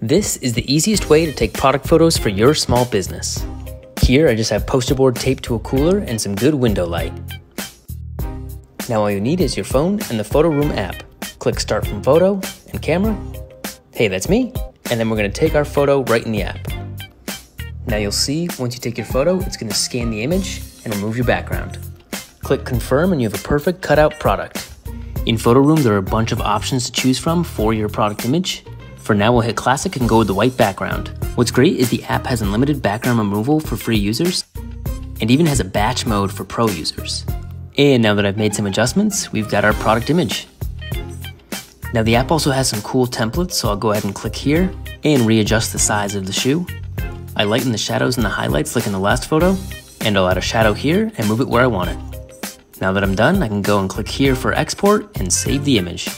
This is the easiest way to take product photos for your small business. Here I just have poster board taped to a cooler and some good window light. Now all you need is your phone and the Photo Room app. Click Start from Photo and Camera. Hey, that's me. And then we're gonna take our photo right in the app. Now you'll see, once you take your photo, it's gonna scan the image and remove your background. Click Confirm and you have a perfect cutout product. In Photo Room, there are a bunch of options to choose from for your product image. For now, we'll hit Classic and go with the white background. What's great is the app has unlimited background removal for free users, and even has a batch mode for pro users. And now that I've made some adjustments, we've got our product image. Now the app also has some cool templates, so I'll go ahead and click here and readjust the size of the shoe. I lighten the shadows and the highlights like in the last photo, and I'll add a shadow here and move it where I want it. Now that I'm done, I can go and click here for export and save the image.